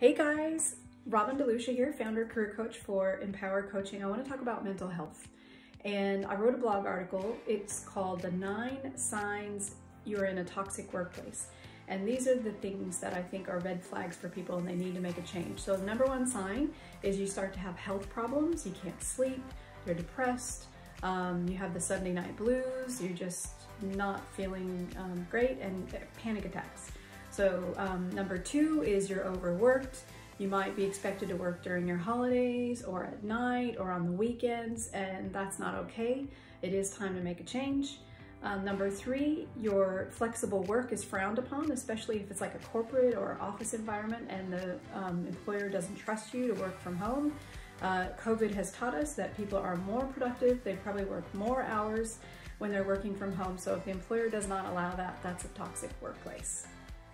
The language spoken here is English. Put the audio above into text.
Hey guys, Robin DeLucia here, founder career coach for IMPower Coaching. I want to talk about mental health. And I wrote a blog article. It's called The Nine Signs You're in a Toxic Workplace. And these are the things that I think are red flags for people and they need to make a change. So the number one sign is you start to have health problems. You can't sleep, you're depressed, um, you have the Sunday night blues, you're just not feeling um, great and panic attacks. So um, number two is you're overworked. You might be expected to work during your holidays or at night or on the weekends, and that's not okay. It is time to make a change. Um, number three, your flexible work is frowned upon, especially if it's like a corporate or office environment and the um, employer doesn't trust you to work from home. Uh, COVID has taught us that people are more productive. They probably work more hours when they're working from home. So if the employer does not allow that, that's a toxic workplace.